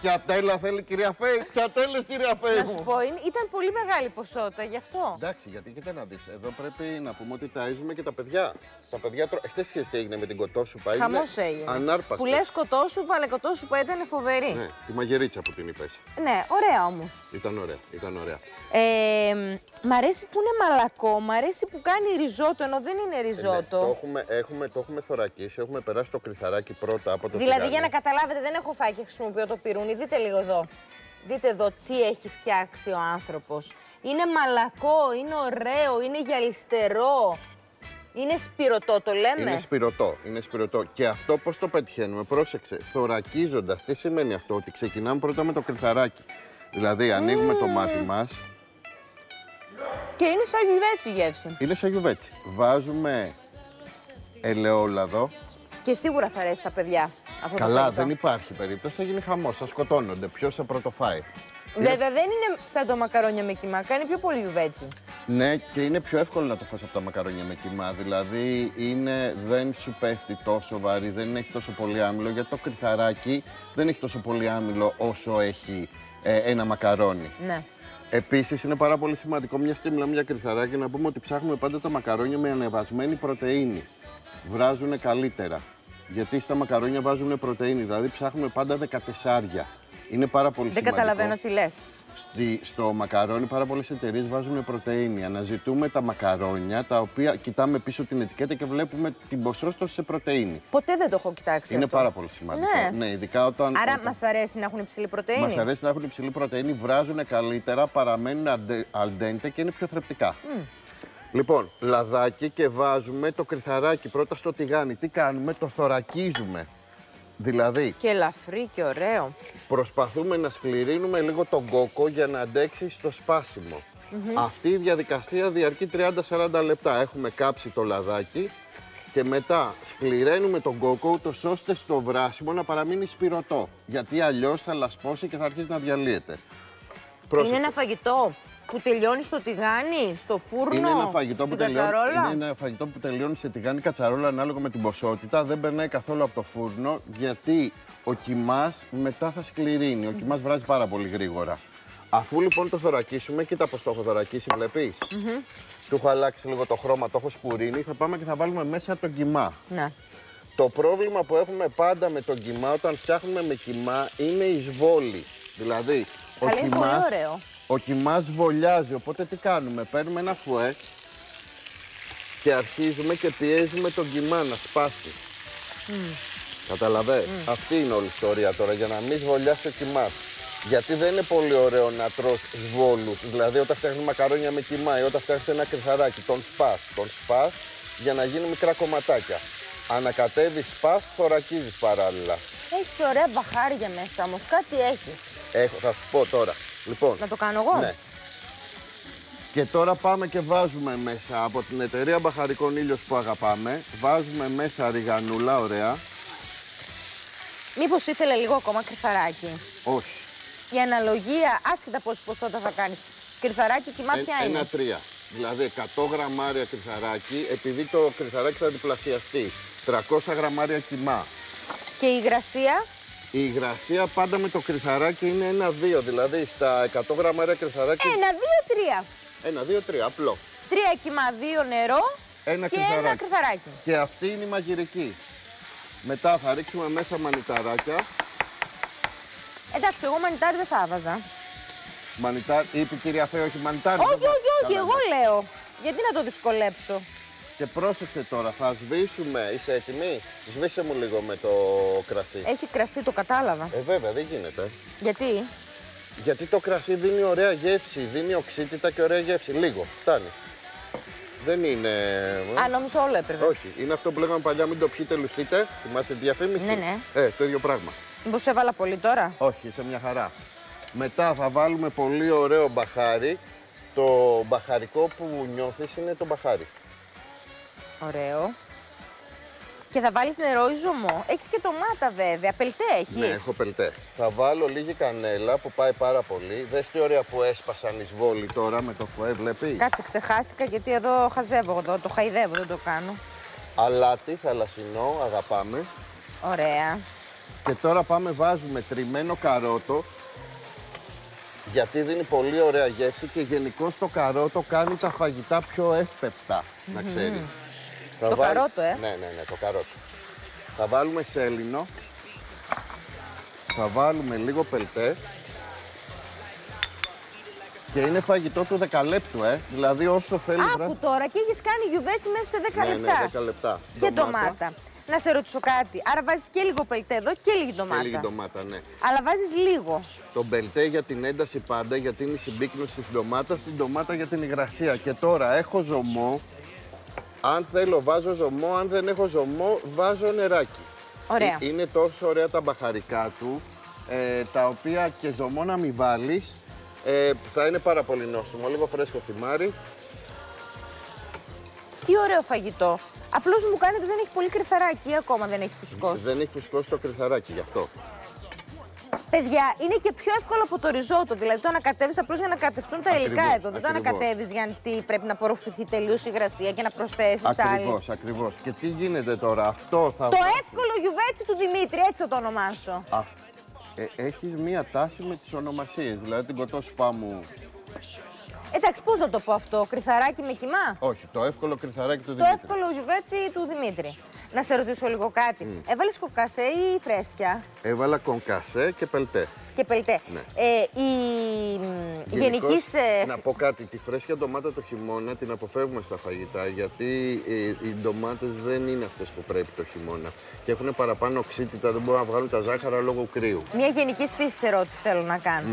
Ποια τέλα θέλει κυρία Φέη, ποια τέλες κυρία Φέη Να μου; σου πω, είναι- ήταν πολύ μεγάλη ποσότητα γι' αυτό. Εντάξει, γιατί κοίτα να δεις, εδώ πρέπει να πούμε ότι ταΐζουμε και τα παιδιά. Τα παιδιά τρώω. Εχθές σχέση τι έγινε με την κοτόσουπα. είναι Χαμός έγινε. Ανάρπαστη. Που λες κοτόσουπα, αλλά κοτόσουπα ήταν φοβερή. Ναι, τη μαγειρίτσα που την είπες. Ναι, ωραία όμως. Ήταν ωραία, ήταν ωραία. Ε, μ' αρέσει που είναι μαλακό, μ' αρέσει που κάνει ριζότο ενώ δεν είναι Ε, ναι, ριζότο. το, έχουμε, έχουμε, το έχουμε θωρακίσει, έχουμε περάσει το κρυθαράκι πρώτα από το δηλαδή, τηγάνι. για να καταλάβετε, δεν έχω φάει και χρησιμοποιώ το πυρούνι. Δείτε λίγο εδώ. Δείτε εδώ τι έχει φτιάξει ο άνθρωπος. Είναι μαλακό, είναι ωραίο, είναι γυαλιστερό. Είναι σπυρωτό, το λέμε. Είναι σπυρωτό, είναι σπυρωτό. Και αυτό πώς το πετυχαίνουμε, πρόσεξε, θωρακίζοντας, τι σημαίνει αυτό, ότι ξεκινάμε πρώτα με το κρυθαράκι. Δηλαδή ανοίγουμε το μάτι μας, Και είναι σαν γιουβέτσι η γεύση. είναι σαν γιουβέτσι. Βάζουμε ελαιόλαδο. Και σίγουρα θα αρέσει τα παιδιά αυτό το Καλά, φαγητό. δεν υπάρχει περίπτωση, θα γίνει χαμός, θα σκοτώνονται. Ποιος θα πρωτοφάει. Βέβαια δεν είναι σαν το μακαρόνια με κιμά, κάνει πιο πολύ γιουβέτσι. Ναι, και είναι πιο εύκολο να το φας από τα μακαρόνια με κιμά. Δηλαδή είναι, δεν σου πέφτει τόσο βαρύ, δεν έχει τόσο πολύ άμυλο. Γιατί το κρυθαράκι δεν έχει τόσο πολύ άμυλο όσο έχει ε, ένα μακαρόνι. Ναι. Επίσης, είναι πάρα πολύ σημαντικό, μια και μιλάμε για κρυθαράκι, να πούμε ότι ψάχνουμε πάντα τα μακαρόνια με ανεβασμένη πρωτενη. Βράζουν καλύτερα. Γιατί στα μακαρόνια βάζουν πρωτενη, δηλαδή ψάχνουμε πάντα 14. Είναι πάρα πολύ Δεν σημαντικό. καταλαβαίνω τι λες. Στη, στο μακαρόνι πάρα πολλές εταιρείες βάζουν πρωτενη. Αναζητούμε τα μακαρόνια τα οποία κοιτάμε πίσω την ετικέτα και βλέπουμε την ποσόστοση σε πρωτενη. Ποτέ δεν το έχω κοιτάξει Είναι αυτό. πάρα πολύ σημαντικό. Ναι. ειδικά όταν. Άρα όταν... μας αρέσει να έχουν υψηλή πρωτεΐνη; Μας αρέσει να έχουν υψηλή πρωτενη, βράζουν καλύτερα, παραμένουν αντε- al dente και είναι πιο θρεπτικά. Λοιπόν, λαδάκι και βάζουμε το κρυθαράκι πρώτα στο τηγάνι. Τι κάνουμε, το θωρακίζουμε. Δηλαδή, Και ελαφρύ και ωραίο. προσπαθούμε να σκληρύνουμε λίγο τον κόκο για να αντέξει στο σπασιμο Αυτή η διαδικασία διαρκεί 30-40 λεπτά. Έχουμε κάψει το λαδάκι και μετά σκληραίνουμε τον κόκο ούτως ώστε στο βράσιμο να παραμείνει σπυρωτό. Γιατί αλλιώς θα λασπώσει και θα αρχίσει να διαλύεται. Πρόσεχε. Είναι ένα φαγητό που τελειώνει στο τηγάνι, στο φούρνο, Είναι ένα φαγητό στην που τελειώνει, κατσαρόλα; είναι ένα φαγητό που τελειώνει σε τηγάνι κατσαρόλα ανάλογα με την ποσότητα. Δεν περνάει καθόλου από το φούρνο γιατί ο κοιμάς μετά θα σκληρύνει. Ο κοιμάς βράζει πάρα πολύ γρήγορα. Αφού λοιπόν το θωρακίσουμε, κοίτα πώς το έχω θωρακίσει, βλέπεις; Του έχω αλλάξει λίγο το χρώμα, το έχω σπουρίνει. Θα πάμε και θα βάλουμε μέσα τον κοιμά. Ναι. Το πρόβλημα που έχουμε πάντα με τον κοιμά όταν φτιάχνουμε με κοιμά είναι η σβόλη. Δηλαδή, ο Καλά, είναι πολύ κοιμάς, ωραίο. Ο κοιμάς βολιάζει, οπότε τι κάνουμε, παίρνουμε ένα φουέ και αρχίζουμε και πιέζουμε τον κοιμά να σπάσει. Καταλαβες, αυτή είναι όλη η ιστορία τώρα, για να μην σβολιάσει ο κοιμάς. Γιατί δεν είναι πολύ ωραίο να τρως σβόλους, δηλαδή όταν φτιάχνεις μακαρόνια με κοιμά ή όταν φτιάχνεις ένα κρυθαράκι, τον σπάς, τον σπάς για να γίνουν μικρά κομματάκια. Ανακατεύεις, σπάς, θωρακίζεις παράλληλα. Έχεις ωραία μπαχάρια μέσα όμως, κάτι έχεις. Έχω, θα σου πω τώρα. Λοιπόν, Να το κάνω εγώ; Ναι. Και τώρα πάμε και βάζουμε μέσα από την εταιρεία Μπαχαρικών Ήλιος που αγαπάμε. Βάζουμε μέσα ριγανούλα, ωραία. Μήπως ήθελε λίγο ακόμα κρυθαράκι. Όχι. Η αναλογία, άσχετα πόση ποσότητα θα κάνεις. Κρυθαράκι κοιμά ποια Ε, είναι. ένα τρία. Δηλαδή 100 γραμμάρια κρυθαράκι, επειδή το κρυθαράκι θα διπλασιαστεί. 300 γραμμάρια κοιμά. Και η υγρασία, Η υγρασία πάντα με το κρυθαράκι είναι ένα-δύο. Δηλαδή στα 100 γραμμάρια κρυθαράκι. ένα, δύο, τρία. Ένα-δύο-τρία, απλό. Τρία κοιμά, δύο νερό Ένα και κρυθαράκι. ένα κρυθαράκι. Και αυτή είναι η μαγειρική. Μετά θα ρίξουμε μέσα μανιταράκια. Εντάξει, εγώ μανιτάρι δεν θα έβαζα. Μανιτάρ, είπε η κυρία Φέη, όχι μανιτάρι. όχι, δεν βάζει. όχι, όχι, Καλά, εγώ ναι. λέω. Γιατί να το δυσκολέψω; Και πρόσεξε τώρα, θα σβήσουμε. Είσαι έτοιμη; Σβήσε μου λίγο με το κρασί. Έχει κρασί, το κατάλαβα. Ε, βέβαια, δεν γίνεται. Γιατί; Γιατί το κρασί δίνει ωραία γεύση, δίνει οξύτητα και ωραία γεύση. Λίγο, φτάνει. Δεν είναι. Α, νόμιζα όλο έπρεπε. Όχι, είναι αυτό που λέγαμε παλιά, μην το πιείτε, λουστείτε. Θυμάσαι τη διαφήμιση; Ναι, ναι. Ε, το ίδιο πράγμα. Μήπως έβαλα πολύ τώρα; Όχι, σε μια χαρά. Μετά θα βάλουμε πολύ ωραίο μπαχάρι. Το μπαχαρικό που νιώθεις είναι το μπαχάρι. Ωραίο. Και θα βάλεις νερό ή ζωμό. Έχεις και ντομάτα βέβαια. Πελτέ έχεις. Ναι, έχω πελτέ. Θα βάλω λίγη κανέλα που πάει πάρα πολύ. Δες τι ωραία που έσπασαν οι σβόλοι τώρα με το φουέ, βλέπεις; Κάτσε, ξεχάστηκα γιατί εδώ χαζεύω εδώ. Το χαϊδεύω, δεν το κάνω. Αλάτι, θαλασσινό, αγαπάμε. Ωραία. Και τώρα πάμε βάζουμε τριμμένο καρότο γιατί δίνει πολύ ωραία γεύση και γενικώς το καρότο κάνει τα φαγητά πιο εύπεπτα, να ξέρεις. Θα Το καρότο, ε. Ναι, ναι, ναι, το καρότο. Θα βάλουμε σέλινο, θα βάλουμε λίγο πελτέ και είναι φαγητό του δεκαλέπτου, ε. Δηλαδή όσο θέλει Άκου τώρα και έχεις κάνει γιουβέτσι μέσα σε 10 Ναι, λεπτά. ναι, 10 λεπτά. Και Ντομάτα. ντομάτα. Να σε ρωτήσω κάτι. Άρα βάζεις και λίγο πελτέ εδώ και λίγη ντομάτα. Και λίγη ντομάτα, ναι. Αλλά βάζεις λίγο. Το μπελτέ για την ένταση πάντα, γιατί είναι η συμπίκνωση της ντομάτας, την ντομάτα για την υγρασία. Και τώρα έχω ζωμό. Αν θέλω βάζω ζωμό, αν δεν έχω ζωμό βάζω νεράκι. Ωραία. Ε, Είναι τόσο ωραία τα μπαχαρικά του, ε, τα οποία και ζωμό να μην βάλεις, ε, θα είναι πάρα πολύ νόστιμο. Λίγο φρέσκο θυμάρι. Τι ωραίο φαγητό. Απλώς μου κάνετε δεν έχει πολύ κρυθαράκι, ακόμα δεν έχει φουσκώσει. Δεν έχει φουσκώσει το κρυθαράκι γι' αυτό. Παιδιά, είναι και πιο εύκολο από το ριζότο. Δηλαδή το ανακατεύεις απλώς για να κατευθούν τα υλικά Ακριβώς, εδώ. Δεν το ακριβώς. ανακατεύεις γιατί πρέπει να απορροφηθεί τελείως η υγρασία και να προσθέσεις άλλη. Ακριβώς, ακριβώς. Και τι γίνεται τώρα, αυτό θα Το βάζω- εύκολο γιουβέτσι του Δημήτρη, έτσι θα το ονομάσω. Α, ε, έχεις μία τάση με τις ονομασίες, δηλαδή την κοτόσπά μου. Εντάξει, πώς να το πω αυτό, κρυθαράκι με κοιμά; Όχι, το εύκολο κρυθαράκι του Το Δημήτρη. εύκολο γιουβέτσι του Δημήτρη. Να σε ρωτήσω λίγο κάτι. Mm. Έβαλες κοκασέ ή φρέσκια; Έβαλα κονκασέ και πελτέ. και πελτέ. Ναι. Ε, η γενικής. Γενικώς, Να πω κάτι, τη φρέσκια ντομάτα το χειμώνα την αποφεύγουμε στα φαγητά γιατί ε, οι ντομάτες δεν είναι αυτές που πρέπει το χειμώνα και έχουν παραπάνω οξύτητα, δεν μπορούν να βγάλουν τα ζάχαρα λόγω κρύου. Μια γενικής φύσης ερώτηση θέλω να κάνω.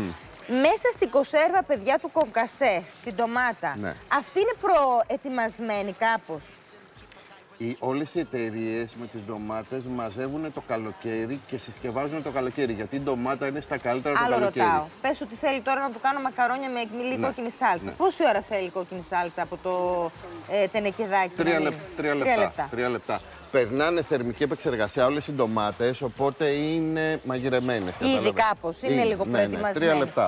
Μέσα στην κονσέρβα, παιδιά του κοκασέ, την ντομάτα, Ναι. αυτή είναι προετοιμασμένη κάπως; Οι, όλες οι εταιρείες με τις ντομάτες μαζεύουν το καλοκαίρι και συσκευάζουν το καλοκαίρι γιατί η ντομάτα είναι στα καλύτερα το Άλλο καλοκαίρι. ρωτάω. Πες ότι θέλει τώρα να του κάνω μακαρόνια με εκμυλή Ναι, κόκκινη σάλτσα. ναι. Πόση ώρα θέλει η κόκκινη σάλτσα από το ε, τενεκεδάκι. να Τρία, μείνει; λεπ- τρία λεπτά. Τρία λεπτά. Περνάνε θερμική επεξεργασία όλες οι ντομάτες, οπότε είναι μαγειρεμένες. Ήδη κατάλαβες. κάπως, είναι λίγο ναι, ναι, Τρία προετοιμασμένες. λεπτά.